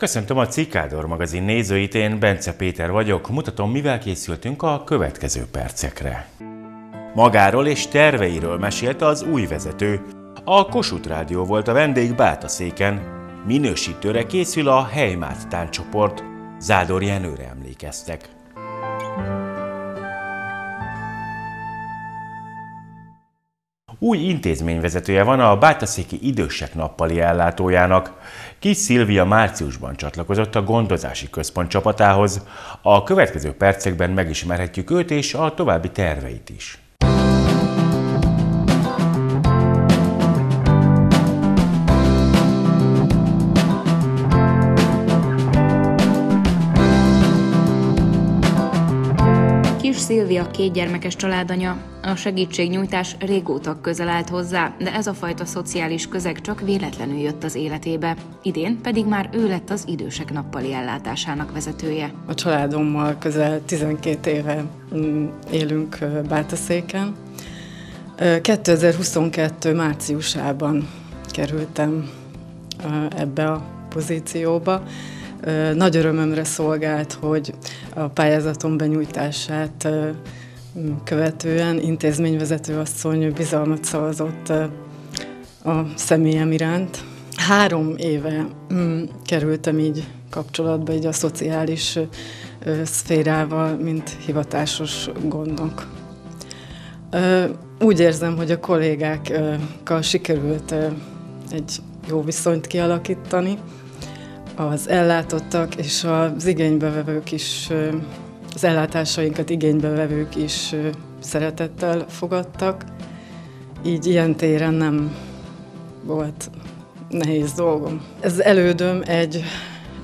Köszöntöm a Cikádor magazin nézőit, én Bence Péter vagyok, mutatom mivel készültünk a következő percekre. Magáról és terveiről mesélte az új vezető. A Kossuth Rádió volt a vendég Bátaszéken. Minősítőre készül a Helymát táncsoport. Zádor Jenőre emlékeztek. Új intézményvezetője van a Bátaszéki Idősek Nappali ellátójának. Kis Szilvia márciusban csatlakozott a gondozási központ csapatához. A következő percekben megismerhetjük őt és a további terveit is. Szilvia kétgyermekes családanya. A segítségnyújtás régóta közel állt hozzá, de ez a fajta szociális közeg csak véletlenül jött az életébe. Idén pedig már ő lett az idősek nappali ellátásának vezetője. A családommal közel 12 éve mm, élünk Bátaszéken. 2022 márciusában kerültem ebbe a pozícióba. Nagy örömömre szolgált, hogy a pályázatom benyújtását követően intézményvezető asszony bizalmat szavazott a személyem iránt. Három éve mm, kerültem így kapcsolatba így a szociális szférával, mint hivatásos gondok. Úgy érzem, hogy a kollégákkal sikerült egy jó viszonyt kialakítani, az ellátottak és az igénybevevők is, az ellátásainkat igénybevevők is szeretettel fogadtak. Így ilyen téren nem volt nehéz dolgom. Ez elődöm egy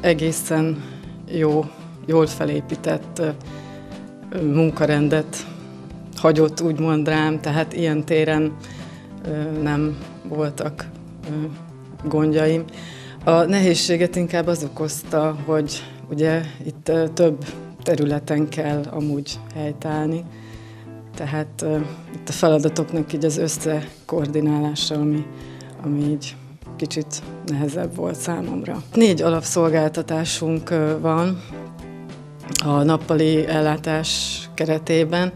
egészen jó, jól felépített munkarendet hagyott úgymond rám, tehát ilyen téren nem voltak gondjaim. A nehézséget inkább az okozta, hogy ugye itt több területen kell amúgy helytállni, tehát itt a feladatoknak így az összekoordinálása, ami, ami így kicsit nehezebb volt számomra. Négy alapszolgáltatásunk van a nappali ellátás keretében.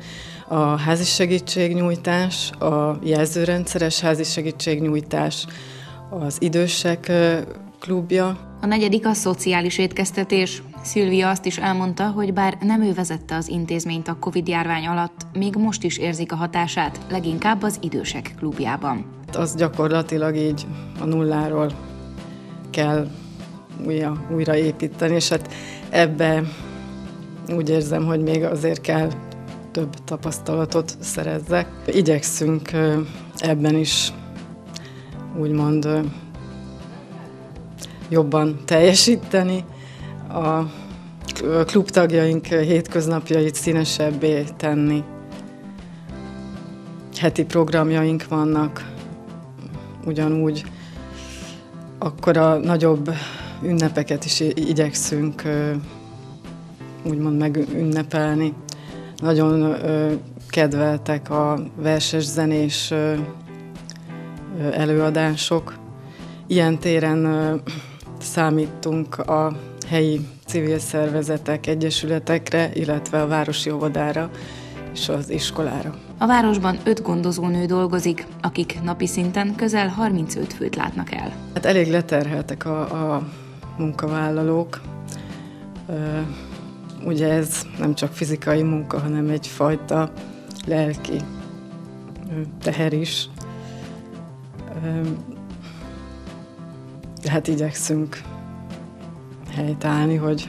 A házi segítségnyújtás, a jelzőrendszeres házi segítségnyújtás, az idősek klubja. A negyedik a szociális étkeztetés. Szilvia azt is elmondta, hogy bár nem ő vezette az intézményt a Covid-járvány alatt, még most is érzik a hatását, leginkább az idősek klubjában. Az gyakorlatilag így a nulláról kell újra, újra építeni, és hát ebbe úgy érzem, hogy még azért kell több tapasztalatot szerezzek. Igyekszünk ebben is úgymond jobban teljesíteni, a klubtagjaink hétköznapjait színesebbé tenni. Heti programjaink vannak, ugyanúgy akkor a nagyobb ünnepeket is igyekszünk úgymond megünnepelni. Nagyon kedveltek a verses zenés előadások. Ilyen téren számítunk a helyi civil szervezetek, egyesületekre, illetve a városi óvodára és az iskolára. A városban öt gondozónő dolgozik, akik napi szinten közel 35 főt látnak el. Hát elég leterheltek a, a munkavállalók. Ugye ez nem csak fizikai munka, hanem egyfajta lelki teher is hát igyekszünk helytállni, hogy,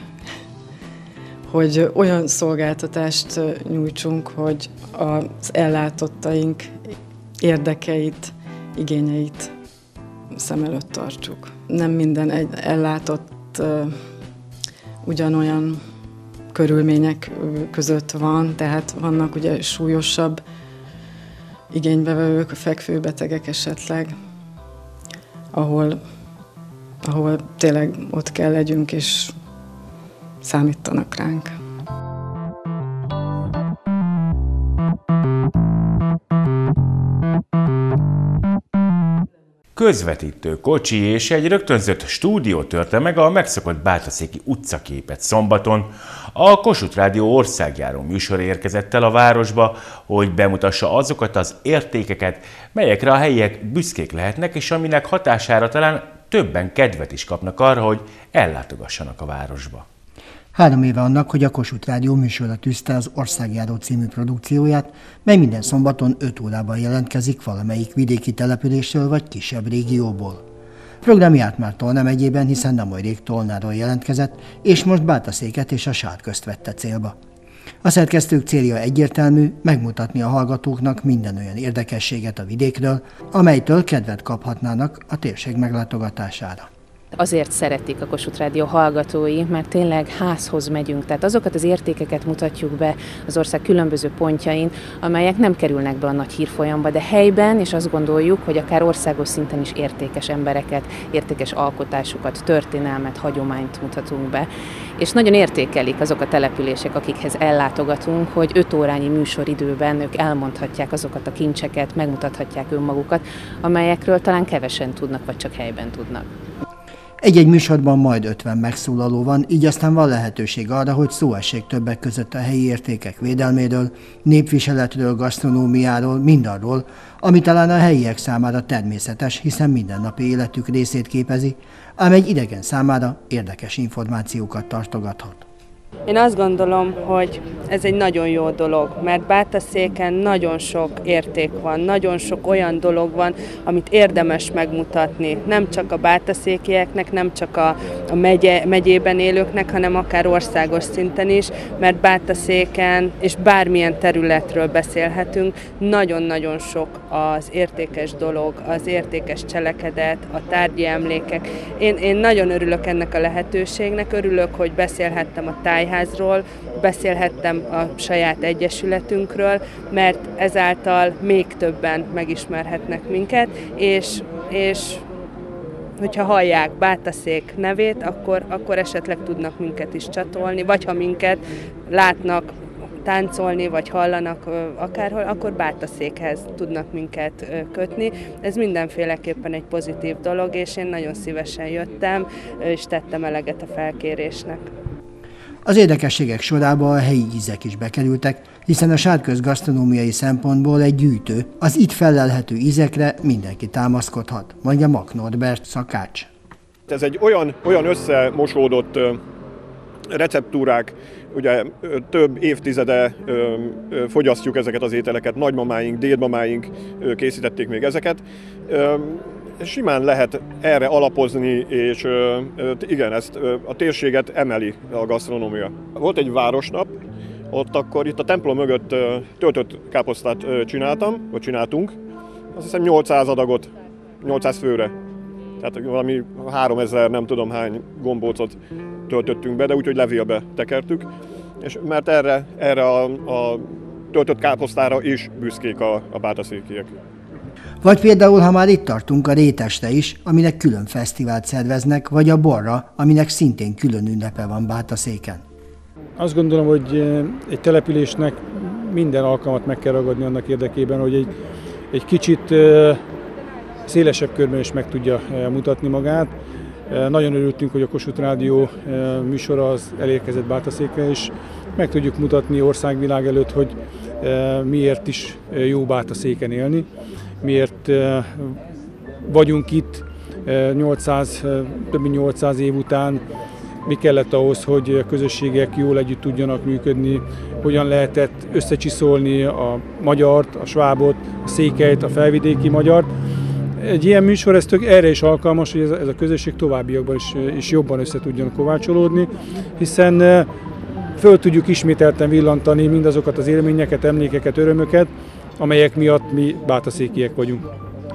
hogy olyan szolgáltatást nyújtsunk, hogy az ellátottaink érdekeit, igényeit szem előtt tartsuk. Nem minden egy ellátott ugyanolyan körülmények között van, tehát vannak ugye súlyosabb igénybevevők, fekvőbetegek esetleg, ahol, ahol tényleg ott kell legyünk, és számítanak ránk. közvetítő kocsi és egy rögtönzött stúdió törte meg a megszokott Bátaszéki utcaképet szombaton. A Kossuth Rádió országjáró műsor érkezett el a városba, hogy bemutassa azokat az értékeket, melyekre a helyiek büszkék lehetnek, és aminek hatására talán többen kedvet is kapnak arra, hogy ellátogassanak a városba. Három éve annak, hogy a Kossuth Rádió műsorra tűzte az Országjáró című produkcióját, mely minden szombaton 5 órában jelentkezik valamelyik vidéki településről vagy kisebb régióból. Programját már Tolna megyében, hiszen nem olyan rég Tolnáról jelentkezett, és most Bátaszéket és a Sárközt vette célba. A szerkesztők célja egyértelmű, megmutatni a hallgatóknak minden olyan érdekességet a vidékről, amelytől kedvet kaphatnának a térség meglátogatására. Azért szeretik a Kossuth Rádió hallgatói, mert tényleg házhoz megyünk, tehát azokat az értékeket mutatjuk be az ország különböző pontjain, amelyek nem kerülnek be a nagy hírfolyamba, de helyben, és azt gondoljuk, hogy akár országos szinten is értékes embereket, értékes alkotásokat, történelmet, hagyományt mutatunk be. És nagyon értékelik azok a települések, akikhez ellátogatunk, hogy öt órányi műsoridőben ők elmondhatják azokat a kincseket, megmutathatják önmagukat, amelyekről talán kevesen tudnak, vagy csak helyben tudnak. Egy-egy műsorban majd 50 megszólaló van, így aztán van lehetőség arra, hogy szó essék többek között a helyi értékek védelméről, népviseletről, gasztronómiáról, mindarról, ami talán a helyiek számára természetes, hiszen mindennapi életük részét képezi, ám egy idegen számára érdekes információkat tartogathat. Én azt gondolom, hogy ez egy nagyon jó dolog, mert Bátaszéken nagyon sok érték van, nagyon sok olyan dolog van, amit érdemes megmutatni. Nem csak a bátaszékieknek, nem csak a, a megye, megyében élőknek, hanem akár országos szinten is, mert Bátaszéken és bármilyen területről beszélhetünk, nagyon-nagyon sok az értékes dolog, az értékes cselekedet, a tárgyi emlékek. Én, én nagyon örülök ennek a lehetőségnek, örülök, hogy beszélhettem a táj Színházról, beszélhettem a saját egyesületünkről, mert ezáltal még többen megismerhetnek minket, és, és hogyha hallják Bátaszék nevét, akkor, akkor esetleg tudnak minket is csatolni, vagy ha minket látnak táncolni, vagy hallanak akárhol, akkor Bátaszékhez tudnak minket kötni. Ez mindenféleképpen egy pozitív dolog, és én nagyon szívesen jöttem, és tettem eleget a felkérésnek. Az érdekességek sorába a helyi ízek is bekerültek, hiszen a sárköz gasztronómiai szempontból egy gyűjtő, az itt felelhető ízekre mindenki támaszkodhat, mondja Mak Norbert szakács. Ez egy olyan, olyan összemosódott receptúrák, ugye több évtizede fogyasztjuk ezeket az ételeket, nagymamáink, dédmamáink készítették még ezeket simán lehet erre alapozni, és igen, ezt a térséget emeli a gasztronómia. Volt egy városnap, ott akkor itt a templom mögött töltött káposztát csináltam, vagy csináltunk. Azt hiszem 800 adagot, 800 főre. Tehát valami 3000 nem tudom hány gombócot töltöttünk be, de úgyhogy levélbe tekertük. És mert erre, erre a, a töltött káposztára is büszkék a, a bátaszékiek. Vagy például, ha már itt tartunk, a rétesre is, aminek külön fesztivált szerveznek, vagy a borra, aminek szintén külön ünnepe van Bátaszéken. Azt gondolom, hogy eh, egy településnek minden alkalmat meg kell ragadni annak érdekében, hogy egy, egy kicsit eh, szélesebb körben is meg tudja eh, mutatni magát. Nagyon örültünk, hogy a Kossuth Rádió műsora az elérkezett Bátaszékre, és meg tudjuk mutatni országvilág előtt, hogy miért is jó Bátaszéken élni miért vagyunk itt 800, több mint 800 év után, mi kellett ahhoz, hogy a közösségek jól együtt tudjanak működni, hogyan lehetett összecsiszolni a magyart, a svábot, a székelyt, a felvidéki magyart. Egy ilyen műsor ez tök erre is alkalmas, hogy ez a közösség továbbiakban is, is jobban össze tudjon kovácsolódni, hiszen föl tudjuk ismételten villantani mindazokat az élményeket, emlékeket, örömöket, amelyek miatt mi bátaszékiek vagyunk.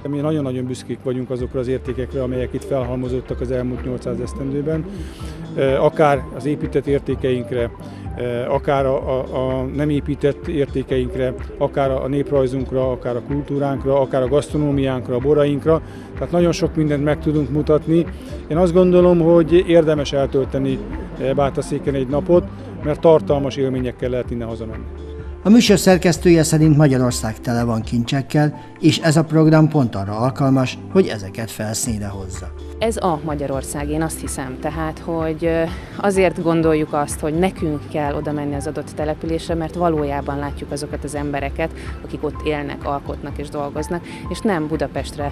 Mi nagyon-nagyon büszkék vagyunk azokra az értékekre, amelyek itt felhalmozottak az elmúlt 800 esztendőben, akár az épített értékeinkre, akár a, a, a nem épített értékeinkre, akár a néprajzunkra, akár a kultúránkra, akár a gasztronómiánkra, a borainkra. Tehát nagyon sok mindent meg tudunk mutatni. Én azt gondolom, hogy érdemes eltölteni Bátaszéken egy napot, mert tartalmas élményekkel lehet innen hazamenni. A műsor szerkesztője szerint Magyarország tele van kincsekkel, és ez a program pont arra alkalmas, hogy ezeket felszínre hozza. Ez a Magyarország, én azt hiszem. Tehát, hogy azért gondoljuk azt, hogy nekünk kell oda menni az adott településre, mert valójában látjuk azokat az embereket, akik ott élnek, alkotnak és dolgoznak, és nem Budapestre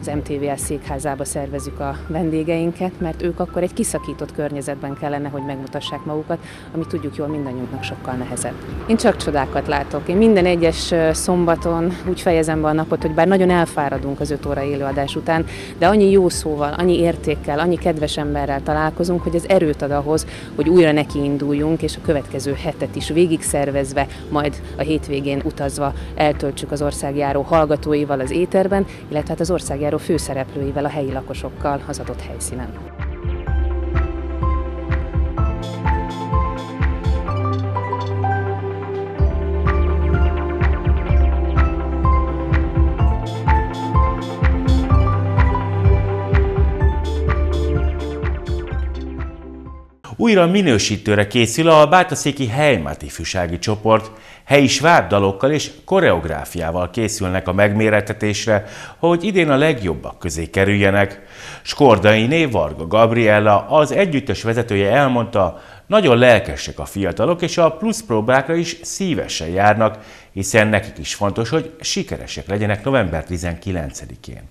az MTVL székházába szervezzük a vendégeinket, mert ők akkor egy kiszakított környezetben kellene, hogy megmutassák magukat, ami tudjuk jól mindannyiunknak sokkal nehezebb. Én csak csodákat látok. Én minden egyes szombaton úgy fejezem be a napot, hogy bár nagyon elfáradunk az öt óra élőadás után, de annyi jó szóval, annyi értékkel, annyi kedves emberrel találkozunk, hogy ez erőt ad ahhoz, hogy újra neki induljunk, és a következő hetet is végig szervezve, majd a hétvégén utazva eltöltsük az országjáró hallgatóival az éterben, illetve hát az országjáró főszereplőivel, a helyi lakosokkal az adott helyszínen. Újra minősítőre készül a Bátaszéki Heimat ifjúsági csoport. Helyi svárdalokkal és koreográfiával készülnek a megmérettetésre, hogy idén a legjobbak közé kerüljenek. Skordainé Varga Gabriella, az együttes vezetője elmondta, nagyon lelkesek a fiatalok, és a plusz próbákra is szívesen járnak, hiszen nekik is fontos, hogy sikeresek legyenek november 19-én.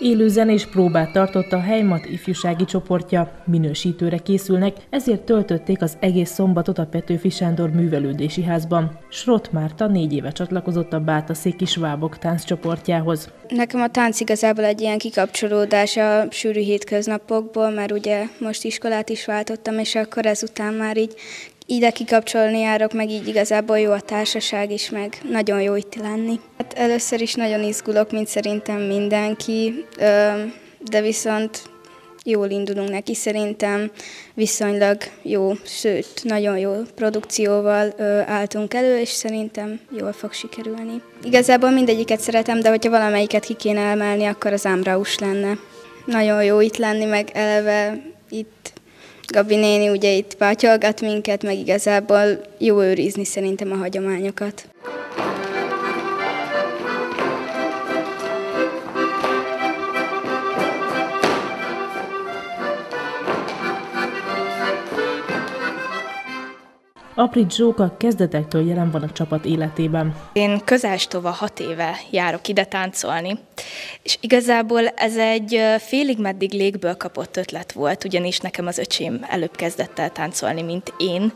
Élő zenés próbát tartott a Helymat ifjúsági csoportja, minősítőre készülnek, ezért töltötték az egész szombatot a Petőfi Sándor művelődési házban. Srot Márta négy éve csatlakozott a Báta Széki Svábok csoportjához. Nekem a tánc igazából egy ilyen kikapcsolódás a sűrű hétköznapokból, mert ugye most iskolát is váltottam, és akkor ezután már így ide kikapcsolni járok, meg így igazából jó a társaság is, meg nagyon jó itt lenni. Hát először is nagyon izgulok, mint szerintem mindenki, de viszont jól indulunk neki, szerintem viszonylag jó, sőt, nagyon jó produkcióval álltunk elő, és szerintem jól fog sikerülni. Igazából mindegyiket szeretem, de hogyha valamelyiket ki kéne emelni, akkor az Ámraus lenne. Nagyon jó itt lenni, meg eleve itt Gabi néni ugye itt pátyolgat minket, meg igazából jó őrizni szerintem a hagyományokat. Aprit Zsóka kezdetektől jelen van a csapat életében. Én közástova hat éve járok ide táncolni, és igazából ez egy félig meddig légből kapott ötlet volt, ugyanis nekem az öcsém előbb kezdett el táncolni, mint én.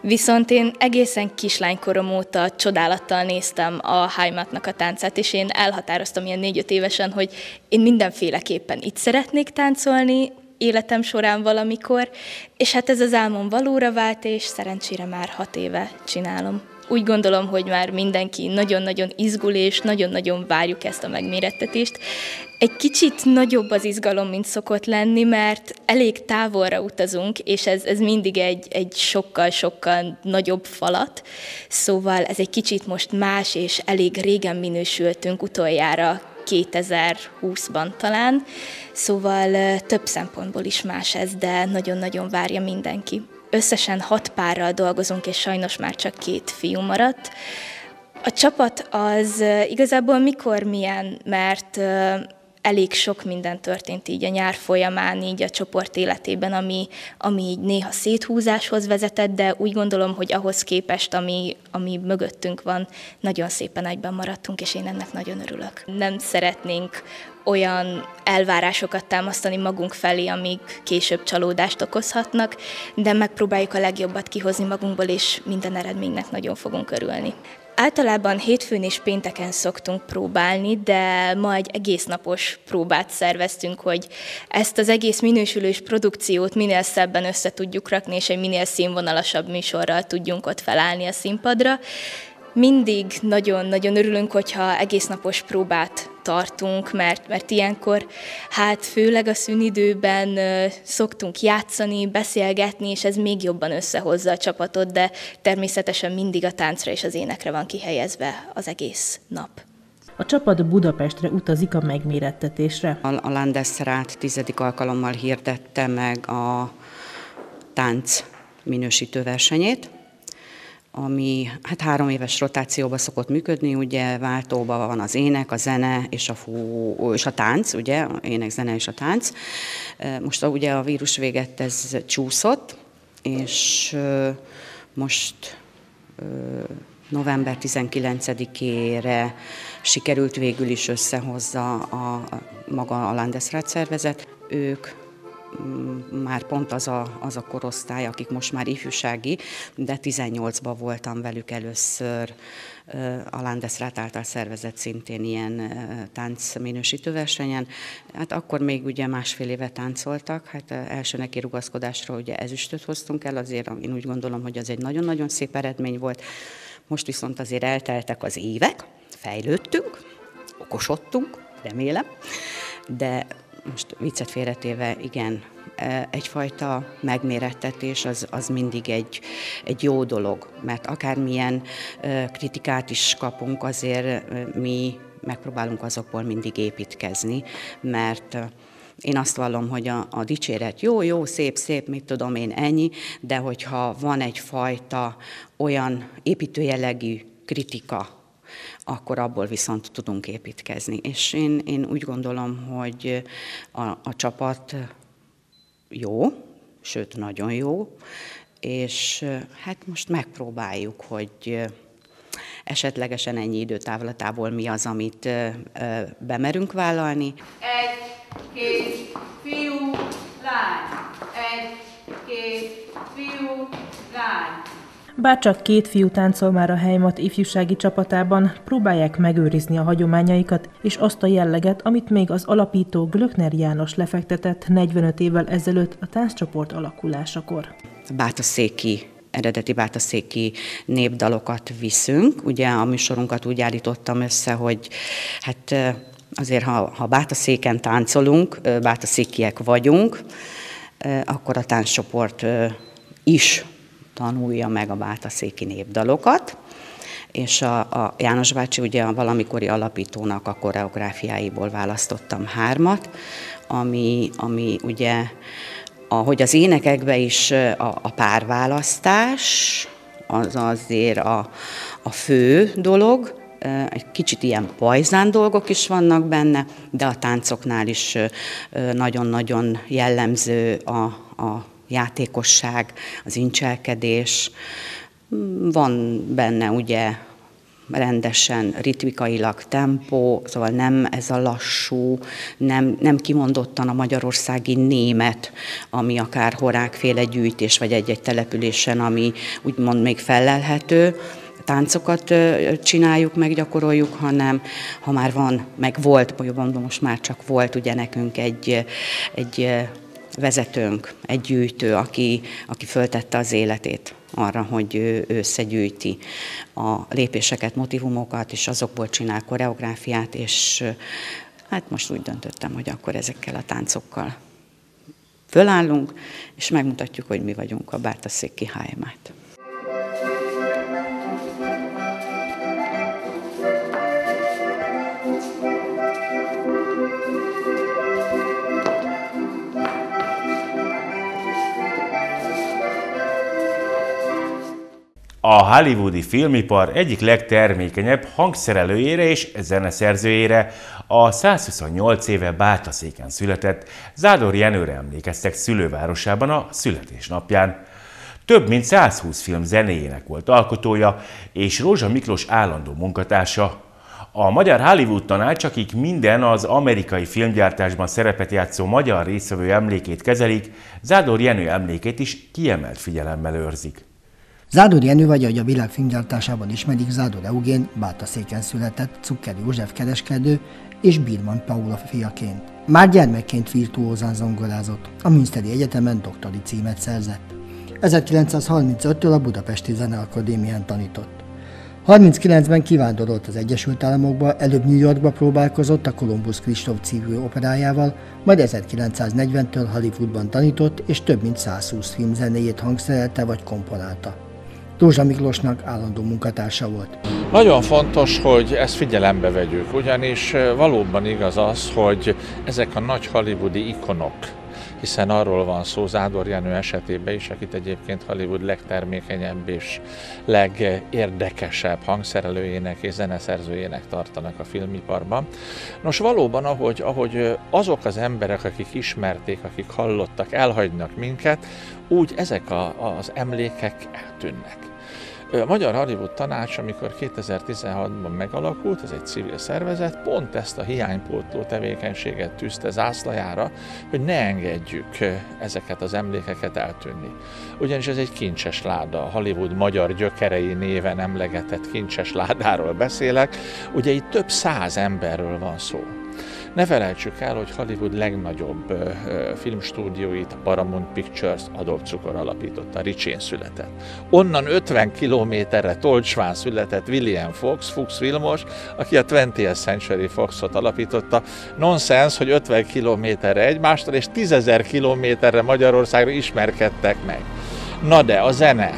Viszont én egészen kislánykorom óta csodálattal néztem a Heimatnak a táncát, és én elhatároztam ilyen négy-öt évesen, hogy én mindenféleképpen itt szeretnék táncolni, életem során valamikor, és hát ez az álmom valóra vált, és szerencsére már hat éve csinálom. Úgy gondolom, hogy már mindenki nagyon-nagyon izgul, és nagyon-nagyon várjuk ezt a megmérettetést. Egy kicsit nagyobb az izgalom, mint szokott lenni, mert elég távolra utazunk, és ez, ez mindig egy, egy sokkal-sokkal nagyobb falat. Szóval ez egy kicsit most más, és elég régen minősültünk utoljára 2020-ban talán, szóval több szempontból is más ez, de nagyon-nagyon várja mindenki. Összesen hat párral dolgozunk, és sajnos már csak két fiú maradt. A csapat az igazából mikor milyen, mert elég sok minden történt így a nyár folyamán, így a csoport életében, ami, ami így néha széthúzáshoz vezetett, de úgy gondolom, hogy ahhoz képest, ami, ami mögöttünk van, nagyon szépen egyben maradtunk, és én ennek nagyon örülök. Nem szeretnénk olyan elvárásokat támasztani magunk felé, amik később csalódást okozhatnak, de megpróbáljuk a legjobbat kihozni magunkból, és minden eredménynek nagyon fogunk örülni. Általában hétfőn és pénteken szoktunk próbálni, de ma egy egész napos próbát szerveztünk, hogy ezt az egész minősülős produkciót minél szebben össze tudjuk rakni, és egy minél színvonalasabb műsorral tudjunk ott felállni a színpadra. Mindig nagyon-nagyon örülünk, hogyha egész napos próbát tartunk, mert, mert ilyenkor hát főleg a szünidőben szoktunk játszani, beszélgetni, és ez még jobban összehozza a csapatot, de természetesen mindig a táncra és az énekre van kihelyezve az egész nap. A csapat Budapestre utazik a megmérettetésre. A Landesrát tizedik alkalommal hirdette meg a tánc minősítő versenyét, ami hát három éves rotációba szokott működni, ugye váltóban van az ének, a zene és a, fú, és a tánc, ugye, ének, zene és a tánc. Most ugye a vírus véget ez csúszott, és most november 19-ére sikerült végül is összehozza a, maga a Landesrat szervezet. Ők már pont az a, az a korosztály, akik most már ifjúsági, de 18-ban voltam velük először a Landesrat által szervezett szintén ilyen táncminősítő versenyen. Hát akkor még ugye másfél éve táncoltak, hát első neki rugaszkodásra ugye ezüstöt hoztunk el, azért én úgy gondolom, hogy az egy nagyon-nagyon szép eredmény volt. Most viszont azért elteltek az évek, fejlődtünk, okosodtunk, remélem, de most viccet félretéve, igen, e, egyfajta megmérettetés az, az mindig egy, egy jó dolog, mert akármilyen e, kritikát is kapunk, azért e, mi megpróbálunk azokból mindig építkezni, mert én azt vallom, hogy a, a dicséret jó, jó, szép, szép, mit tudom én, ennyi, de hogyha van egyfajta olyan építőjellegű kritika, akkor abból viszont tudunk építkezni. És én, én úgy gondolom, hogy a, a csapat jó, sőt nagyon jó, és hát most megpróbáljuk, hogy esetlegesen ennyi időtávlatából mi az, amit bemerünk vállalni. Egy, két, fiú, lány. Egy, két, fiú, lány. Bár csak két fiú táncol már a Heimat ifjúsági csapatában, próbálják megőrizni a hagyományaikat és azt a jelleget, amit még az alapító Glöckner János lefektetett 45 évvel ezelőtt a tánccsoport alakulásakor. Bátaszéki eredeti bátaszéki népdalokat viszünk. Ugye a műsorunkat úgy állítottam össze, hogy hát azért, ha, ha bátaszéken táncolunk, bátaszékiek vagyunk, akkor a tánccsoport is tanulja meg a bátaszéki népdalokat, és a, a János bácsi ugye a valamikori alapítónak a koreográfiáiból választottam hármat, ami, ami ugye, ahogy az énekekbe is a, a párválasztás, az azért a, a fő dolog, egy kicsit ilyen pajzán dolgok is vannak benne, de a táncoknál is nagyon-nagyon jellemző a, a játékosság, az incselkedés. Van benne ugye rendesen, ritmikailag tempó, szóval nem ez a lassú, nem, nem kimondottan a magyarországi német, ami akár horákféle gyűjtés, vagy egy-egy településen, ami úgymond még felelhető, táncokat csináljuk, meg gyakoroljuk, hanem ha már van, meg volt, jobban most már csak volt ugye nekünk egy, egy vezetőnk, egy gyűjtő, aki, aki föltette az életét arra, hogy ő összegyűjti a lépéseket, motivumokat, és azokból csinál koreográfiát, és hát most úgy döntöttem, hogy akkor ezekkel a táncokkal fölállunk, és megmutatjuk, hogy mi vagyunk a Bártaszéki Hájmát. A hollywoodi filmipar egyik legtermékenyebb hangszerelőjére és zeneszerzőjére, a 128 éve Bátaszéken született Zádor Jenőre emlékeztek szülővárosában a születésnapján. Több mint 120 film zenéjének volt alkotója, és Rózsa Miklós állandó munkatársa. A Magyar Hollywood Tanács, akik minden az amerikai filmgyártásban szerepet játszó magyar részvevő emlékét kezelik, Zádor Jenő emlékét is kiemelt figyelemmel őrzik. Zádor Jenő vagy, ahogy a világ filmgyártásában ismerik, Zádor Eugén Bátaszéken született, Cukker József kereskedő és Birman Paula fiaként. Már gyermekként virtuózán zongorázott, a Münsteri Egyetemen doktori címet szerzett. 1935-től a Budapesti Zeneakadémián tanított. 39-ben kivándorolt az Egyesült Államokba, előbb New Yorkba próbálkozott a Columbus Kristóf című operájával, majd 1940-től Hollywoodban tanított, és több mint 120 film zenéjét hangszerelte vagy komponálta. Dózsa Miklósnak állandó munkatársa volt. Nagyon fontos, hogy ezt figyelembe vegyük, ugyanis valóban igaz az, hogy ezek a nagy hollywoodi ikonok, hiszen arról van szó Zádor Jenő esetében is, akit egyébként Hollywood legtermékenyebb és legérdekesebb hangszerelőjének és zeneszerzőjének tartanak a filmiparban. Nos, valóban, ahogy, ahogy azok az emberek, akik ismerték, akik hallottak, elhagynak minket, úgy ezek a, az emlékek eltűnnek. A Magyar Hollywood Tanács, amikor 2016-ban megalakult, ez egy civil szervezet, pont ezt a hiánypótló tevékenységet tűzte zászlajára, hogy ne engedjük ezeket az emlékeket eltűnni. Ugyanis ez egy kincses láda, a Hollywood magyar gyökerei néven emlegetett kincses ládáról beszélek, ugye itt több száz emberről van szó. Ne felejtsük el, hogy Hollywood legnagyobb filmstúdióit, a Paramount Pictures Adolf Cukor alapította, Ricsén született. Onnan 50 kilométerre Tolcsván született William Fox, Fuchs Vilmos, aki a 20th Century Foxot alapította. Nonsens, hogy 50 kilométerre egymástól és 10 kilométerre Magyarországra ismerkedtek meg. Na de a zene,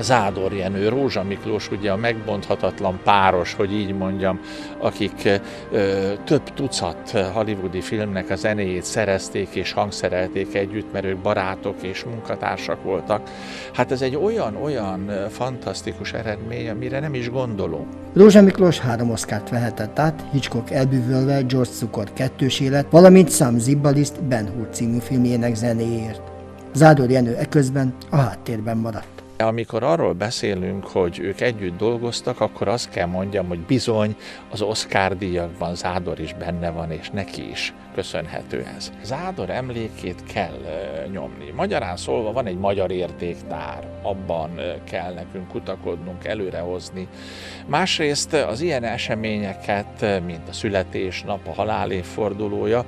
Zádor Jenő, Rózsa Miklós, ugye a megbonthatatlan páros, hogy így mondjam, akik ö, több tucat hollywoodi filmnek a zenéjét szerezték és hangszerelték együtt, mert ők barátok és munkatársak voltak. Hát ez egy olyan-olyan fantasztikus eredmény, amire nem is gondolunk. Rózsa Miklós három oszkárt vehetett át, Hitchcock elbűvölve George Cukor kettős élet, valamint Sam Zibbalist Ben Hur című filmjének zenéért. Zádor Jenő eközben a háttérben maradt. Amikor arról beszélünk, hogy ők együtt dolgoztak, akkor azt kell mondjam, hogy bizony az Oscar díjakban Zádor is benne van, és neki is köszönhető ez. Zádor emlékét kell nyomni. Magyarán szólva van egy magyar értéktár, abban kell nekünk kutakodnunk, előrehozni. Másrészt az ilyen eseményeket, mint a születésnap, a halál évfordulója,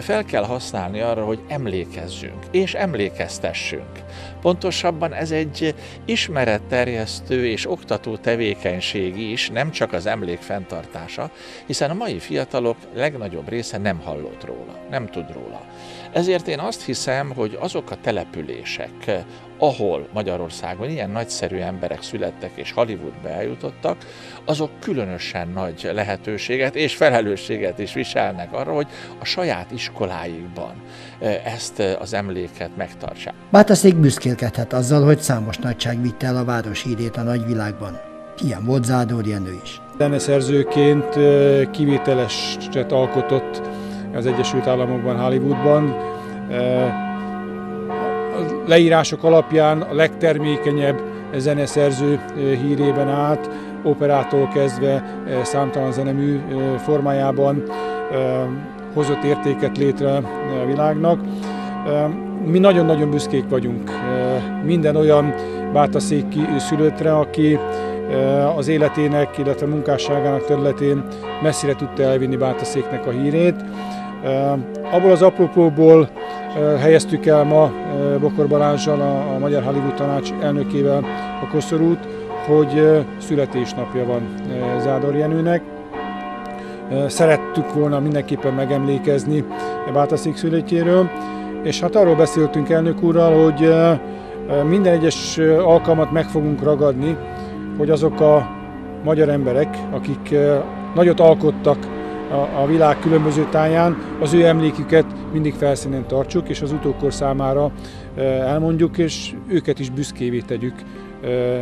fel kell használni arra, hogy emlékezzünk, és emlékeztessünk. Pontosabban ez egy ismeretterjesztő és oktató tevékenység is, nem csak az emlék fenntartása, hiszen a mai fiatalok legnagyobb része nem hallott róla, nem tud róla. Ezért én azt hiszem, hogy azok a települések, ahol Magyarországon ilyen nagyszerű emberek születtek és Hollywoodba eljutottak, azok különösen nagy lehetőséget és felelősséget is viselnek arra, hogy a saját iskoláikban ezt az emléket megtartsák. Bátaszék büszkélkedhet azzal, hogy számos nagyság vitte el a város hírét a nagyvilágban. Ilyen volt Zádor Jenő is. Zeneszerzőként kivételeset alkotott az Egyesült Államokban, Hollywoodban. Leírások alapján a legtermékenyebb zeneszerző hírében állt, operától kezdve számtalan zenemű formájában hozott értéket létre a világnak. Mi nagyon-nagyon büszkék vagyunk minden olyan bátaszéki szülőtre, aki az életének, illetve munkásságának területén messzire tudta elvinni Bátaszéknek a hírét. Abból az apropóból helyeztük el ma Bokor Balázsjal, a Magyar Hollywood Tanács elnökével a koszorút, hogy születésnapja van Zádor Jenőnek. Szerettük volna mindenképpen megemlékezni Bátaszék születéről, és hát arról beszéltünk elnök úrral, hogy minden egyes alkalmat meg fogunk ragadni, hogy azok a magyar emberek, akik nagyot alkottak a, világ különböző táján, az ő emléküket mindig felszínen tartsuk, és az utókor számára elmondjuk, és őket is büszkévé tegyük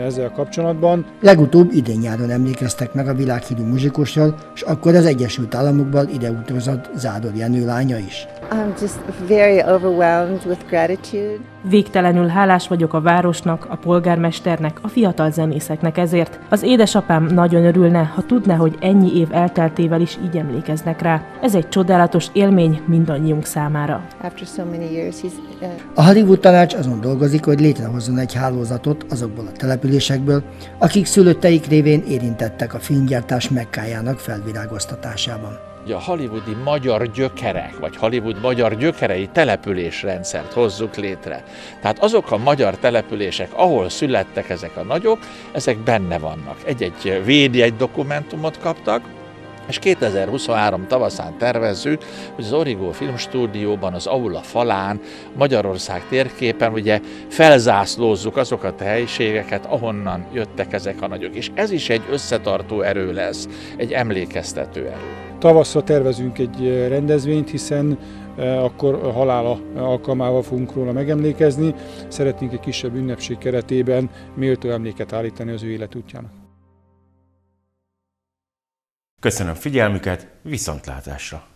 ezzel kapcsolatban. Legutóbb idén nyáron emlékeztek meg a világhírű muzsikussal, és akkor az Egyesült Államokból ide utazott Zádor Jenő lánya is. I'm just very overwhelmed with gratitude. Végtelenül hálás vagyok a városnak, a polgármesternek, a fiatal zenészeknek ezért. Az édesapám nagyon örülne, ha tudná, hogy ennyi év elteltével is így emlékeznek rá. Ez egy csodálatos élmény mindannyiunk számára. Uh, a Hollywood tanács azon dolgozik, hogy létrehozzon egy hálózatot azokból a településekből, akik szülötteik révén érintettek a filmgyártás mekkájának felvirágoztatásában. Hogy a hollywoodi magyar gyökerek, vagy Hollywood magyar gyökerei településrendszert hozzuk létre. Tehát azok a magyar települések, ahol születtek ezek a nagyok, ezek benne vannak. Egy-egy védjegy dokumentumot kaptak, és 2023 tavaszán tervezzük, hogy az Origo Filmstúdióban, az Aula falán, Magyarország térképen ugye felzászlózzuk azokat a helyiségeket, ahonnan jöttek ezek a nagyok. És ez is egy összetartó erő lesz, egy emlékeztető erő. Tavaszra tervezünk egy rendezvényt, hiszen akkor halála alkalmával fogunk róla megemlékezni. Szeretnénk egy kisebb ünnepség keretében méltó emléket állítani az ő életútjának. Köszönöm figyelmüket, viszontlátásra!